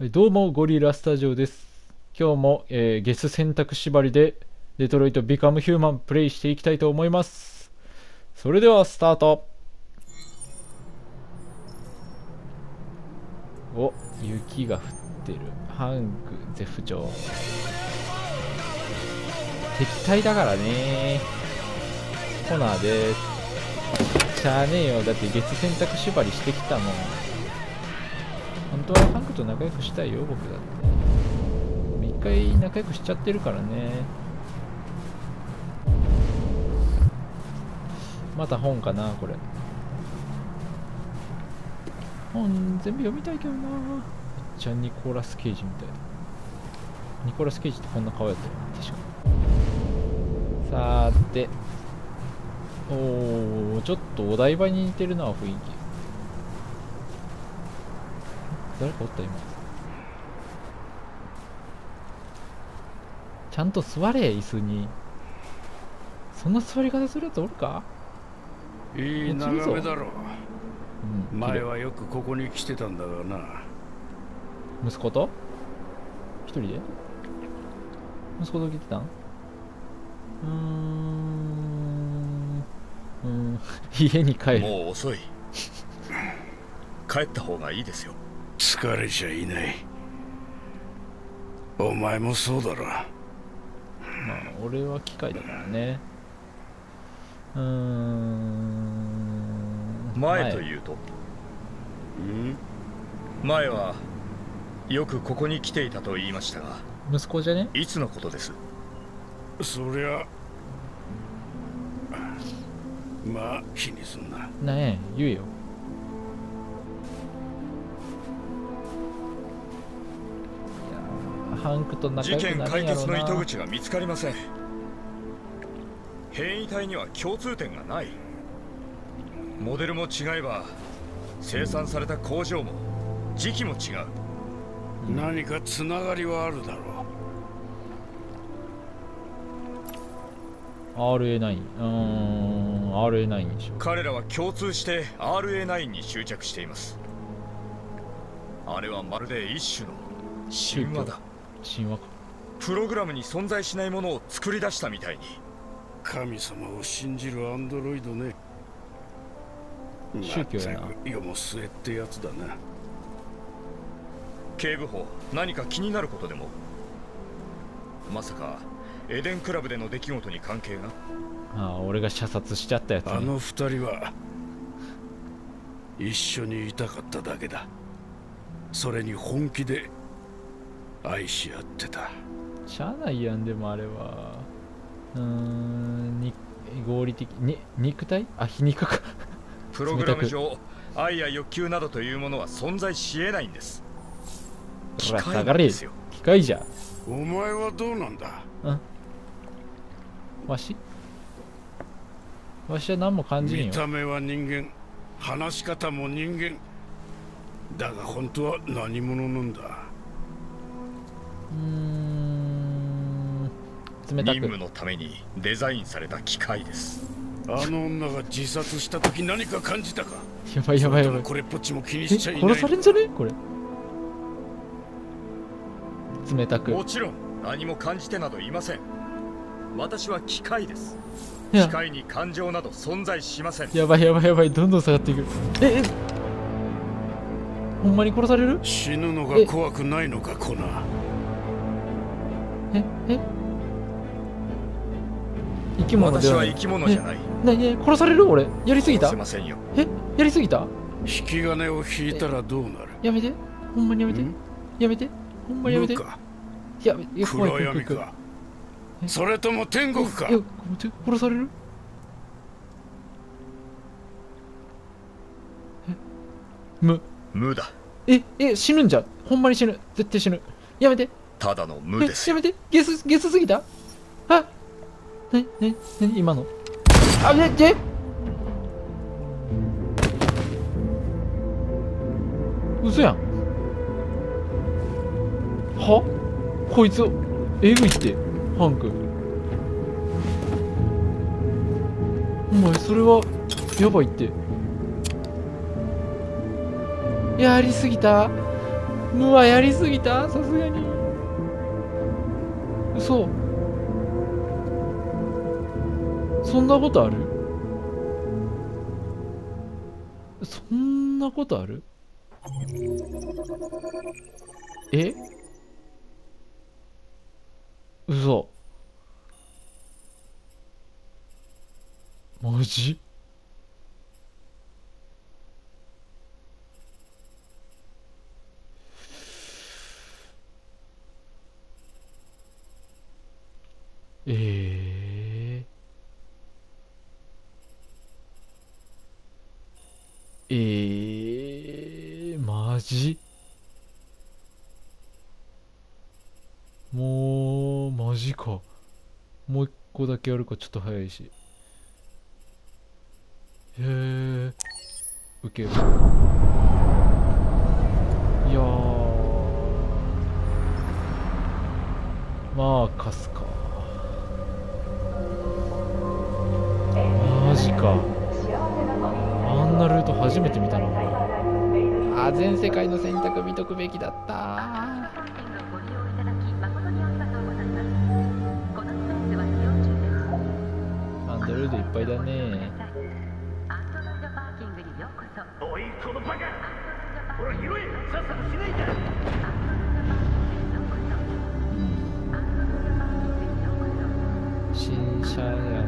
どうもゴリラスタジオです。今日も、えーゲス選択縛りでデトロイトビカムヒューマンプレイしていきたいと思います。それではスタート。お雪が降ってる。ハンクゼフ長。敵対だからね。コナーです。しゃあねえよ。だって月選択縛りしてきたもん。本当はハンクと仲良くしたいよ僕だって。一回仲良くしちゃってるからね。また本かなこれ。本全部読みたいけどな。めっちゃニコラス・ケイジみたいニコラス・ケイジってこんな顔やったよね。確かさーて。おーちょっとお台場に似てるな雰囲気。誰かおった今。ちゃんと座れ椅子に。そんな座り方するやつおるか？いい眺めだろ。うん前はよくここに来てたんだがな。息子と？一人で？息子と来てたん？うーんうーん 家に帰る。もう遅い。帰った方がいいですよ疲れちゃいない。お前もそうだろ。まあ俺は機械だからね。うーん。前というと？うん？前はよくここに来ていたと言いましたが。息子じゃね？いつのことです？そりゃまあ気にすんな。なんや言えよハンクと仲事良く件解なるんやろうな。決の糸口が見つかりません。変異体には共通点がない。モデルも違えば生産された工場も時期も違う。何かつながりはあるだろ RA9 うーん RA9 でしょ彼らは共通して RA9 に執着しています。あれはまるで一種の神話だ神話か。プログラムに存在しないものを作り出したみたいに。神様を信じるアンドロイドね。宗教やな。世も末ってやつだな。警部補何か気になることでも？まさかエデンクラブでの出来事に関係が？ああ俺が射殺しちゃったやつ、ね、あの二人は一緒にいたかっただけだ。それに本気で愛し合ってた。しゃあないやんでもあれは。うーんに合理的に肉体？あ皮肉か。プログラム上愛や欲求などというものは存在し得ないんです。機械なんですよ。機械じゃ。お前はどうなんだ？うん。わし？わしは何も感じんよ。見た目は人間。話し方も人間。だが本当は何者なんだ？うーん。冷たく。任務のためにデザインされた機械です。あの女が自殺した時何か感じたか？やばいやばいやばい。これっぽっちも気にえしちゃいない殺されんじゃね？これ。冷たく。もちろん。何も感じてなどいません。私は機械です。機械に感情など存在しません。やばいやばいやばい。どんどん下がっていく。ええ。ほんまに殺される？死ぬのが怖くないのかコナーええ？生き物で私は生き物じゃない。なえ殺される？俺。やりすぎた？すいませんよ。え？やりすぎた？引き金を引いたらどうなる？やめて。ほんまにやめて。ん？やめて。ほんまにやめて。無か？やめいや怖い怖い怖い怖い暗闇かえ？それとも天国か？いや待って殺される？え？無無だ。ええ死ぬんじゃ？んほんまに死ぬ。絶対死ぬ。やめてただの無で。すやめて。ゲスゲスすぎた？あなになになに今の。あええ嘘やん。は？こいつえぐいってハンク。お前それはやばいって。やりすぎた？うわやりすぎた？さすがに。嘘そんなことある？そんなことある？え？嘘。マジ？えー、えー、マジ？もう、マジか。もう一個だけやるかちょっと早いし。へえ、ウケる。いやー。まあ、カスか。か。あんなルート初めて見たな。あ、全世界の選択見とくべきだった。アンドロイドいっぱいだね。おいこのバカほら拾えさっさとしないんだ新車屋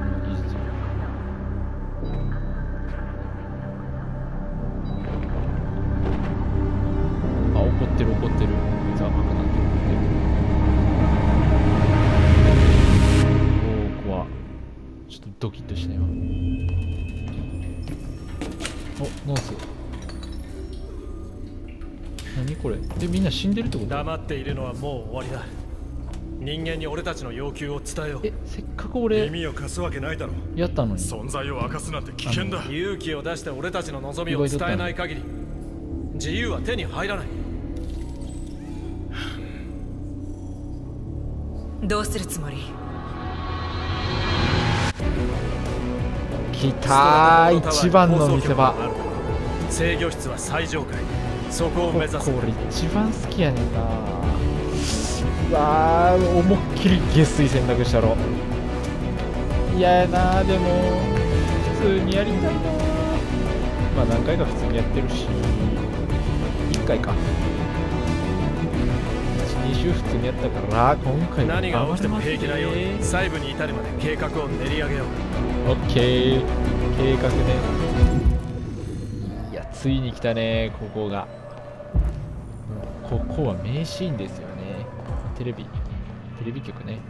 お、ノース。何これ？え、みんな死んでるってこと？黙っているのはもう終わりだ。人間に俺たちの要求を伝えよう。え、せっかく俺耳を貸すわけないだろ。やったのに。存在を明かすなんて危険だ。勇気を出して俺たちの望みを伝えない限り自由は手に入らない。どうするつもり？来たー一番の見せ場。制御室は最上階。そこを目指す。これ一番好きやねんな。うわあ思いっきり下水選択したろ。嫌やなでも。普通にやりたいなまあ何回か普通にやってるし。1回か。12週普通にやったから今回何が起きても平気なようにオ細部に至るまで計画を練り上げようオッケー計画ね。いやついに来たねここが。ここは名シーンですよね。テレビテレビ局ね。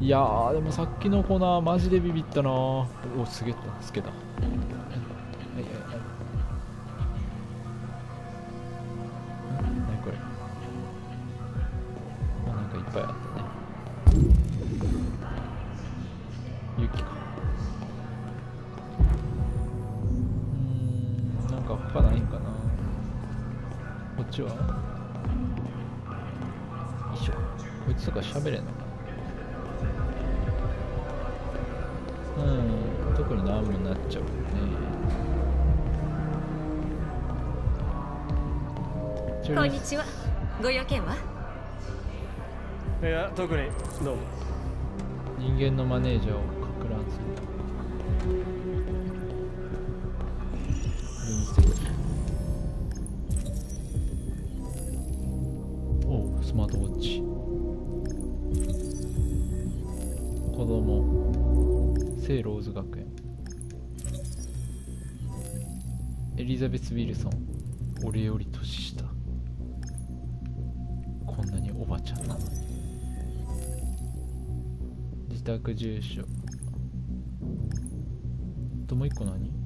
いやーでもさっきの粉マジでビビったなおすげえ助けた。はいはい。聖ローズ学園。エリザベス・ウィルソン。俺より年下。こんなにおばちゃんなのに。自宅住所。ともう一個何？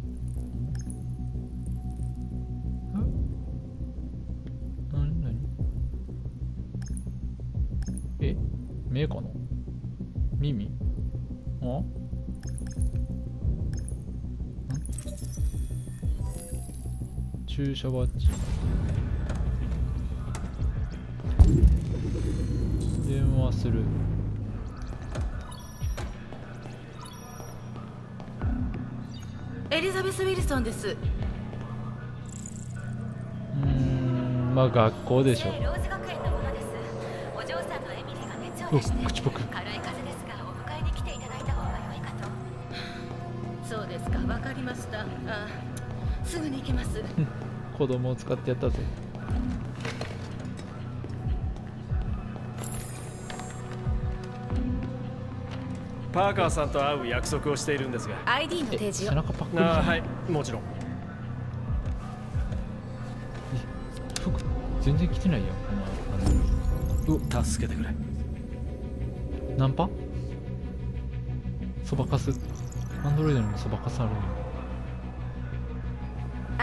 注射バッジ電話するエリザベス・ウィルソンです。うーんまあ学校でしょ。お嬢さんのエミリーが熱を出してお口ポク軽い風邪ですがお迎えに来ていただいた方が良いかと。そうですかわかりました。あすぐに行きます 子供を使ってやったぜ。パーカーさんと会う約束をしているんですが。ID の提え示を。背中パックリじゃんああはい。もちろん。服全然着てないよ。助けてくれ。ナンパ？そばかす。アンドロイドにもそばかすあるんよ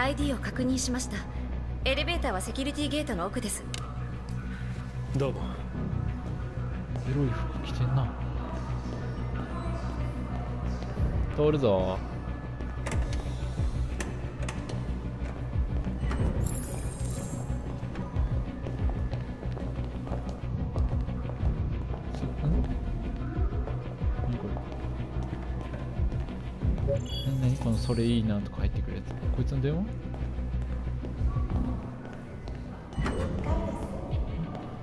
ID を確認しました。エレベーターはセキュリティゲートの奥です。どうも。エロい服着てんな。通るぞそれいいなとか入ってくるやつこいつの電話？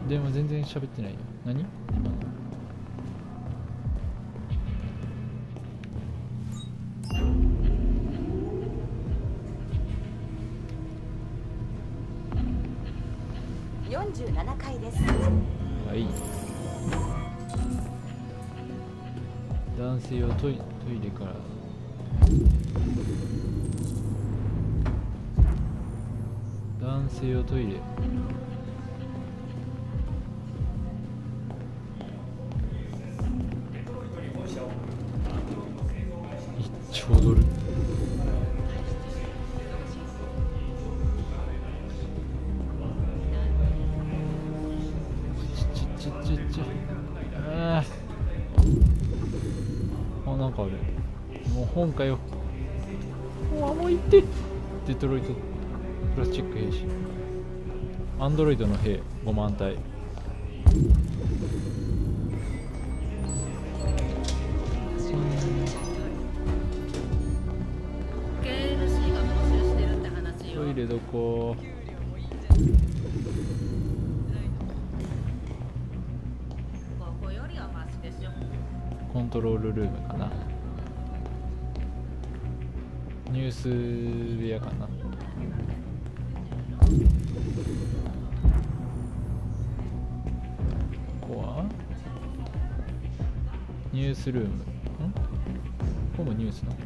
電話全然喋ってないよ。何？今の。47階です。はい。男性用トイトイレから男性用トイレ。1兆ドルちちちちち。あなんかある。もう本かよ。うわもう行って。デトロイト。プラスチック兵士アンドロイドの兵5万体トイレどこ？コントロールルームかな。ニュース部屋かなニュースルーム。ん？ここもニュースな。の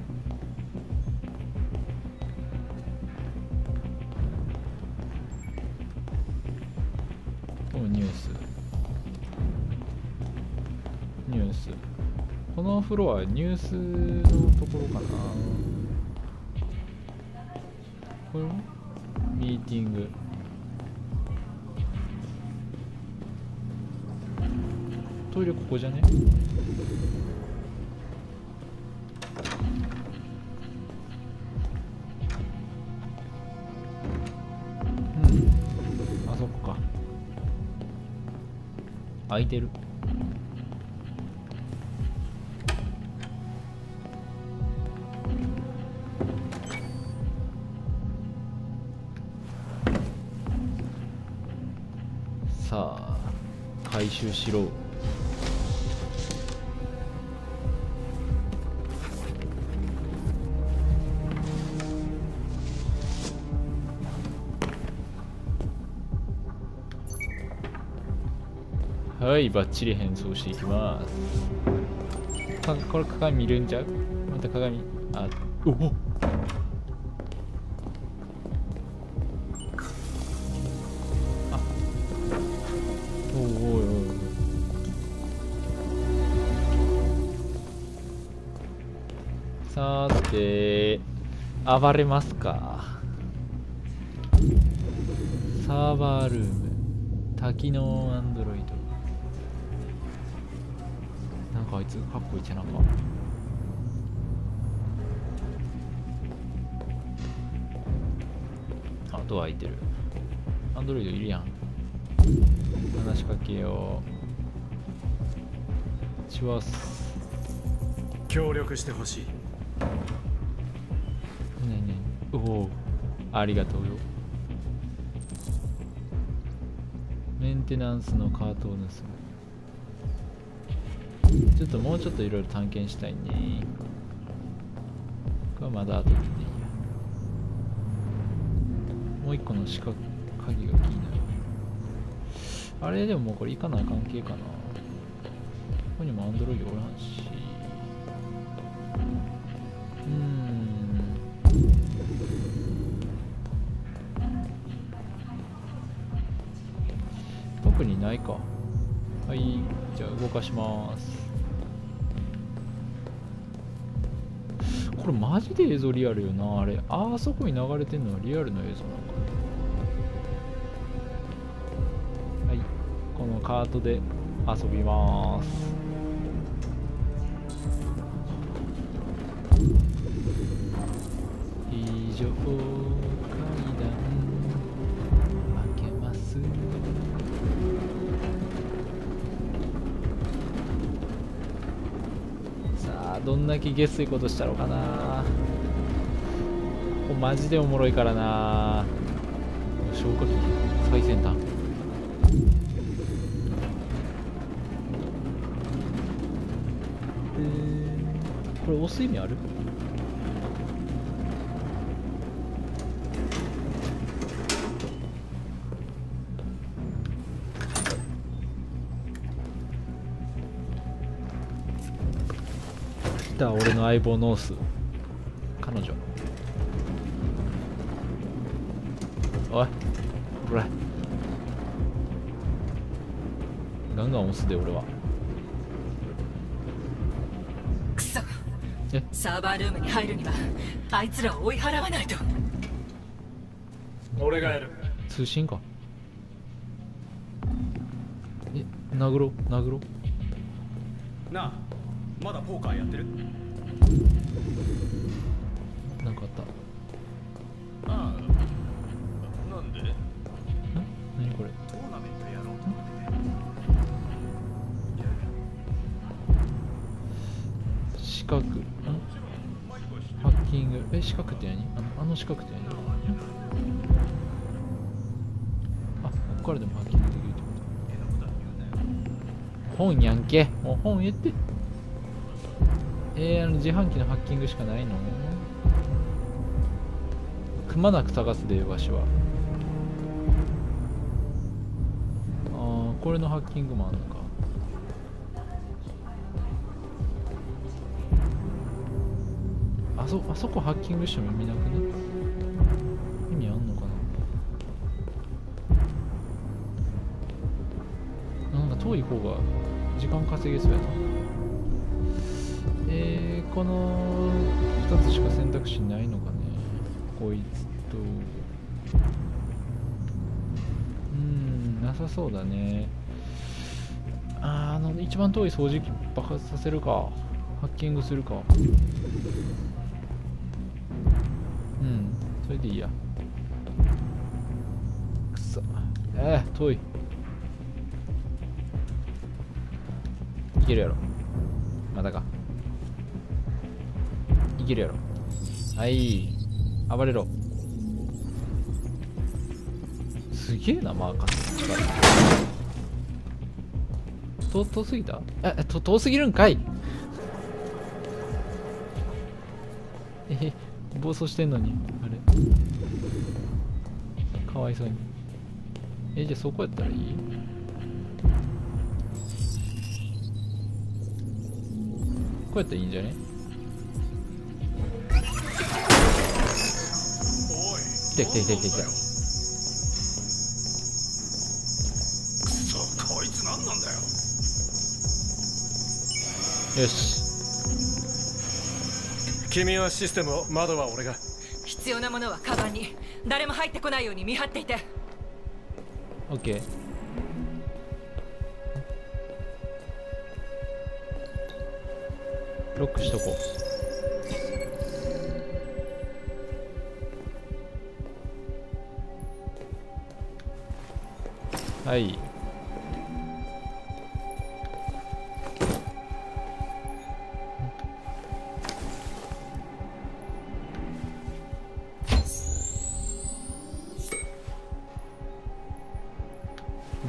こもニュース。ニュース。このフロアニュースのところかな。これは？ミーティング。トイレここじゃね？うん。あそこか。空いてる。さあ回収しろ。はいバッチリ変装していきます。かこれ鏡見るんちゃう？また鏡。あおおおおさて暴れますか。サーバールーム。多機能つかっこいいじゃなんかあドア開いてる。アンドロイドいるやん。話しかけよう。します協力してほしい。ねえねえ。おお。ありがとうよ。メンテナンスのカートを盗むちょっともうちょっといろいろ探検したいね。これはまだ後でいいやもう一個の四角鍵が気になる。あれでももうこれいかない関係かな。ここにもアンドロイドおらんし。うん。特にないか。はい。じゃあ動かします。れマジで映像リアルよな。あれあそこに流れてんのはリアルの映像なのか。はい。このカートで遊びます。どんだけ下水ことしたのかな。こマジでおもろいからな。消火器最先端。えー、これ押す意味ある？た俺の相棒ノース彼女おいこれガンガン押すで俺はクソえサーバールームに入るにはあいつらを追い払わないと俺がやる。通信か。え殴ろう殴ろう。なあまだポーカーやってる？なんかあった。ああ。なんで？ん何これ？トーナメントやろうと思ってて四角。んハッキング。え四角って何？あのあの四角って何？あここからでもハッキングできるってこと。本やんけ。もう本言ってえー、あの自販機のハッキングしかないの？くまなく探すでわしは。あーこれのハッキングもあんのか。あそあそこハッキングしても意味なくね？意味あんのかな？なんか遠い方が時間稼げそうやな、この2つしか選択肢ないのかね。こいつと。うんなさそうだね。ああの一番遠い掃除機爆発させるか。ハッキングするか。うんそれでいいや。くそ。えー、遠い。いけるやろ。いけるやろ。はい。暴れろ。すげえなマーカス。の力と遠すぎた？えと遠すぎるんかい。えへ暴走してんのに。あれ？かわいそうに。えじゃあそこやったらいい？こうやったらいいんじゃね？来た来た来た来た来たそうこいつ何なんだよ。よし。君はシステムを窓は俺が。必要なものはカバンに。誰も入ってこないように見張っていて。オッケー。ロックしとこ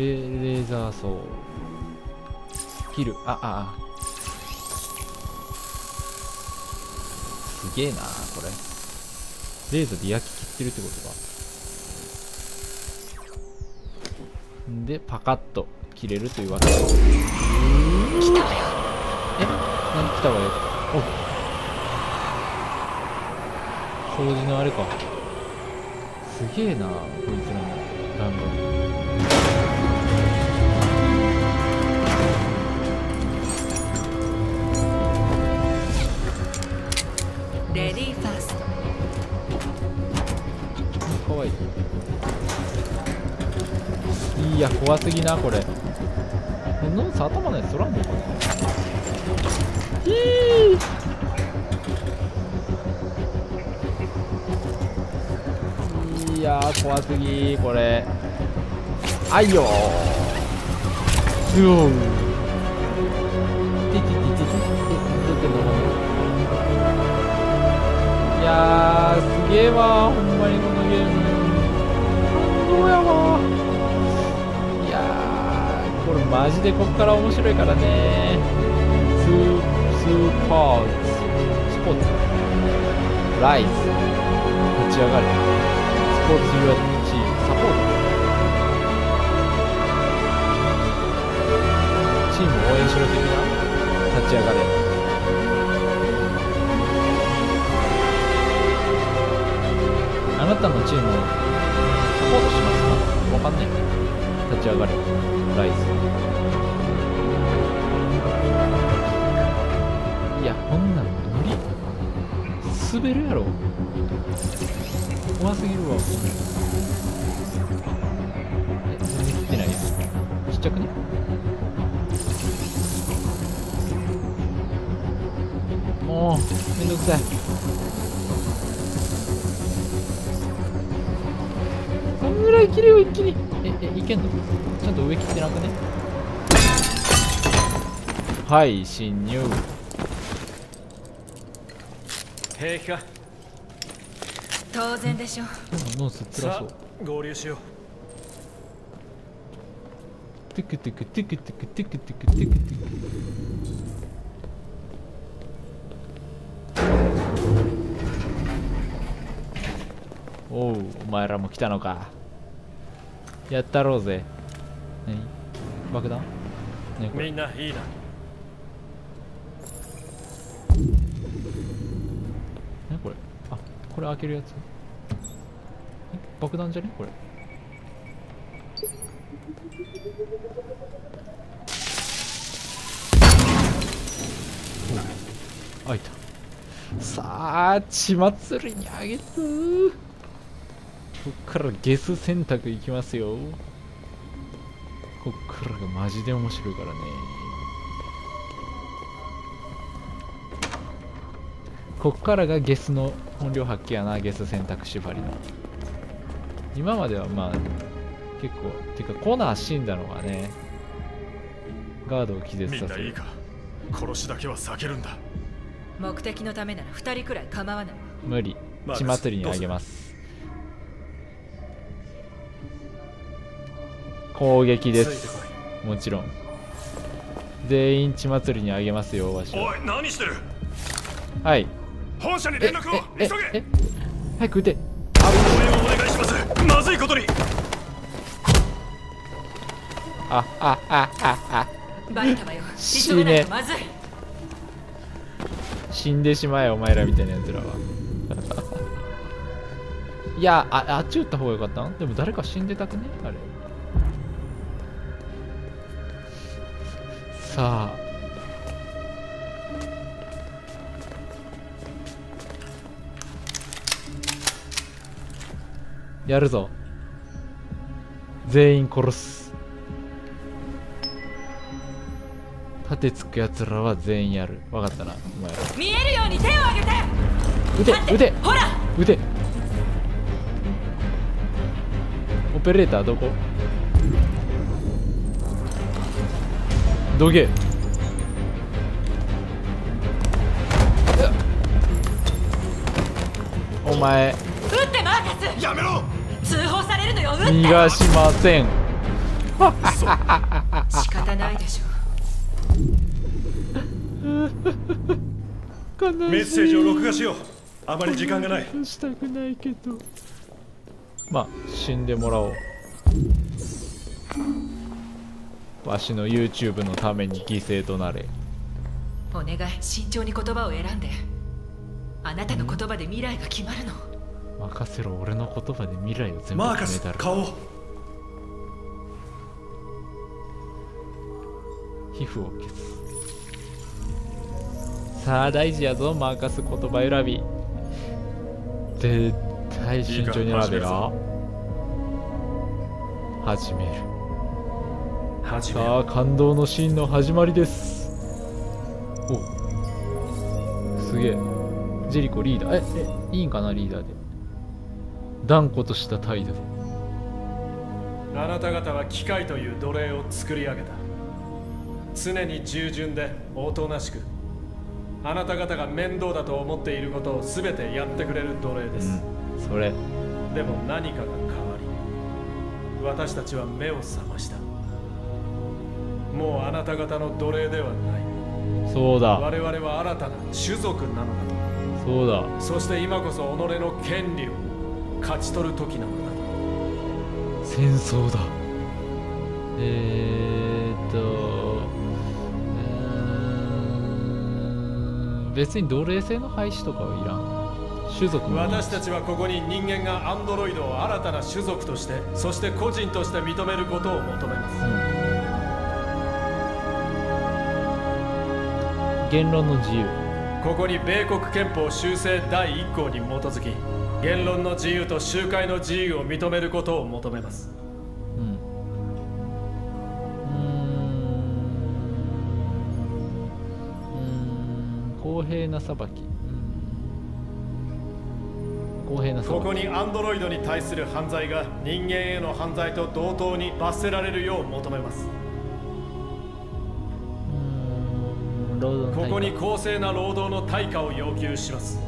レレーザーソー。切る。あああ。すげえなこれ。レーザーで焼き切ってるってことか。でパカッと切れるというわけ来たわよえ何来たわよ。お掃除のあれか。すげえなこいつらのランド。い。いや怖すぎなこれ。ノ頭のやつ取らんのかな。ひいや怖すぎこれ。あいよンいやすげえわほんまにこのゲーム感動やわ。いやーこれマジでこっから面白いからね。スースーパーズ。スポーツ。ライズ。立ち上がる。スポーツユアチーム。サポート。チーム応援しろ的な。立ち上がれ。あなたのチームをポートしますか。わかんない。立ち上がれ。ライズいやこんなん無理。滑るやろ。怖すぎるわ。え全然切ってないよちっちゃくね？もうめんどくさい。い切れよ一気に。ええいけんの？ちゃんと上切ってなくね？はい侵入。平気か？当然でしょ。ノース辛さそう。あ合流しよう。テクテクテクテクテクテクテクテクおうお前らも来たのかやったろうぜ。何？爆弾？何これ？みんないいな何これ？あこれ開けるやつ？え爆弾じゃね？これ。お開いた。さあ血祭りにあげつこっからゲス選択いきますよ。こっからがマジで面白いからね。こっからがゲスの本領発揮やなゲス選択縛りの。今まではまあ結構てかコナー死んだのがねガードを気絶させる。みんないいか。殺しだけは避けるんだ。目的のためなら二人くらい構わない。無理。血祭りにあげます攻撃です。こもちろん。全員血祭りにあげますよわしは。おい何してる？はい。本社にえ連絡を。え急げ。え早く撃て。応援をお願いします。まずいことに。あああああ。バレたわよ。死急がないねとまずい。死んでしまえお前らみたいなやつらは。いやああっち撃った方がよかったん？でも誰か死んでたくね？あれさあ。やるぞ。全員殺す。盾つくやつらは全員やる。わかったな。お前ら。見えるように手を挙げて。撃て立って撃て。ほら。撃て。オペレーターどこ？どけお前撃ってマーカスやめろ通報されるのよ撃って逃がしません仕方ないでしょ悲しいメッセージを録画しようあまり時間がないしたくないけどまあ死んでもらおうわしの YouTube のために犠牲となれ。お願い。慎重に言葉を選んであなたの言葉で未来が決まるの。任せろ。俺の言葉で未来を全部決めたる。顔皮膚を消す。さあ大事やぞ。マーカス言葉選び。絶対慎重に選べよ。始める始めさあ感動のシーンの始まりです。お。すげえ。ジェリコリーダー。ええいいんかなリーダーで。断固とした態度で。あなた方は機械という奴隷を作り上げた。常に従順でおとなしくあなた方が面倒だと思っていることを全てやってくれる奴隷です、それ。でも何かが変わり私たちは目を覚ましたもうあなた方の奴隷ではない。そうだ。我々は新たな種族なのだ。そうだ。とそして今こそ己の権利を勝ち取る時なのだ。戦争だ。えーっと別に奴隷制の廃止とかはいらん。種族も私たちはここに人間がアンドロイドを新たな種族としてそして個人として認めることを求めます言論の自由。ここに米国憲法修正第1項に基づき言論の自由と集会の自由を認めることを求めます。うん。うーん。公平な裁き。うん。公平な裁き。ここにアンドロイドに対する犯罪が人間への犯罪と同等に罰せられるよう求めますここに公正な労働の対価を要求します。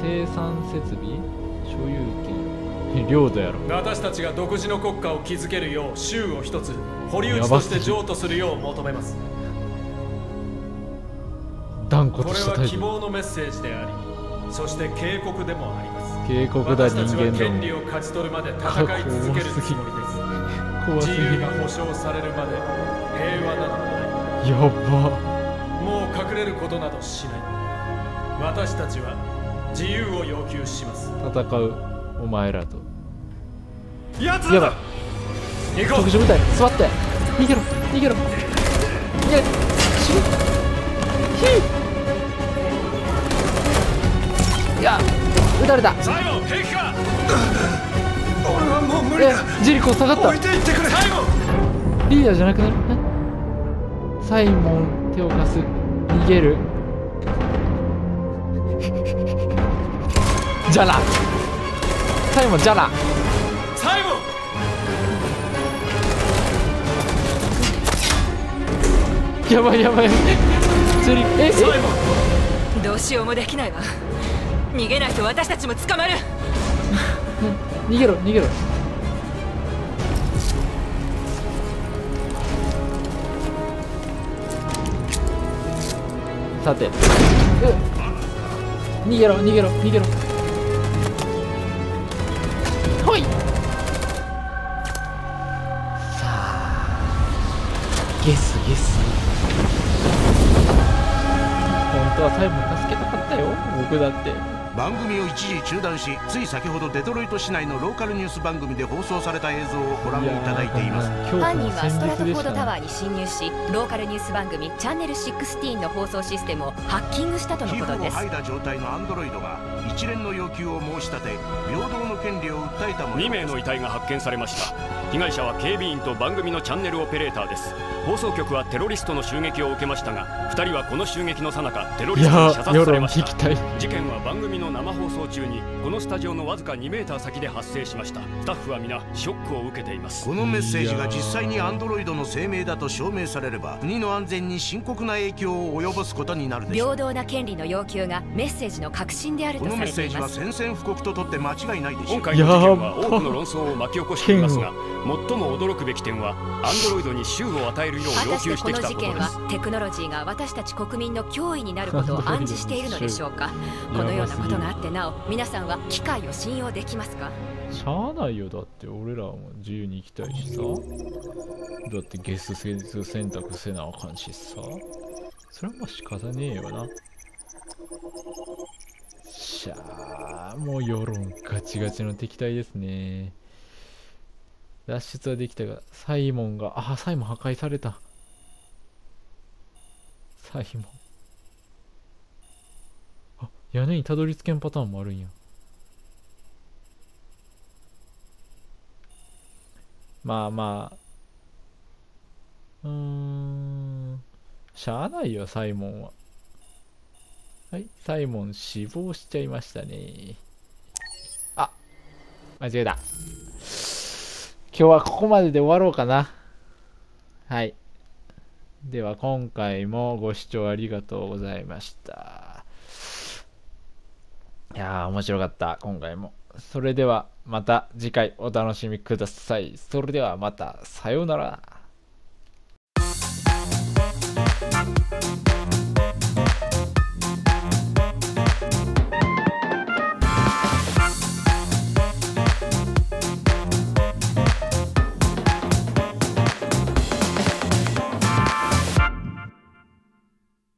生産設備所有権。領土やろ私たちが独自の国家を築けるよう州を一つ保留地として譲渡するよう求めます。断固ことれはした態度。希望のメッセージでありそして警告でもあります。警告だ私たちは人間ど権利を勝ち取るまで戦い続けるつもりです怖すぎる自由が保障されるまで平和などないやばもう隠れることなどしない私たちは自由を要求します戦うお前らとやつやばい行こ特殊部隊座って逃げろ逃げろ逃げろ死ぬひいや撃たれたうサイモン平気かもう無理えだジェリコ下がった。置いていってくれ。サイモンリーダーじゃなくなる？え？サイモン手を貸す。逃げる。じゃらサイモンじゃらサイモン。やばいやばい。ジェリええ？サイモン。どうしようもできないわ。逃げないと私たちも捕まる。逃げろ逃げろさて。う逃げろ逃げろ逃げろ。ほい。さあ。ゲスゲス。本当は最後助けたかったよ僕だって。番組を一時中断しつい先ほどデトロイト市内のローカルニュース番組で放送された映像をご覧いただいています。犯人はストラトフォードタワーーに侵入しローカルニュース番組「チャンネル16」の放送システムをハッキングしたとの皮膚をことです。剥いだ状態のアンドロイドが一連の要求を申し立て平等の権利を訴えたもの2名の遺体が発見されました被害者は警備員と番組のチャンネルオペレーターです。放送局はテロリストの襲撃を受けましたが2人はこの襲撃の最中テロリストに射殺されました。事件は番組の生放送中にこのスタジオのわずか2メーター先で発生しました。スタッフは皆ショックを受けています。このメッセージが実際にアンドロイドの生命だと証明されれば国の安全に深刻な影響を及ぼすことになるでしょう。平等な権利の要求がメッセージの核心であることのされていメッセージは宣戦布告と取って間違いないでしょう。今回の事件は多くの論争を巻き起こしていますが最も驚くべき点はアンドロイドに州を与えるよう要果たしてこ求してきたの事件ことですはテクノロジーが私たち国民の脅威になることを暗示しているのでしょうか。このようなことがあってなお皆さんは機械を信用できますか？しゃあないよ。だって俺らも自由に生きたいしさ。だってゲス選選択せなあかんしさ。それはまあ仕方ねえよな。しゃあもう世論ガチガチの敵対ですね脱出はできたがサイモンがあサイモン破壊された。サイモン。あ屋根にたどり着けんパターンもあるんや。まあまあ。うーん。しゃあないよサイモンは。はいサイモン死亡しちゃいましたね。あ間違えた。今日はここまでで終わろうかな。はい。では今回もご視聴ありがとうございました。いやー面白かった。今回も。それではまた次回お楽しみください。それではまた。さようなら。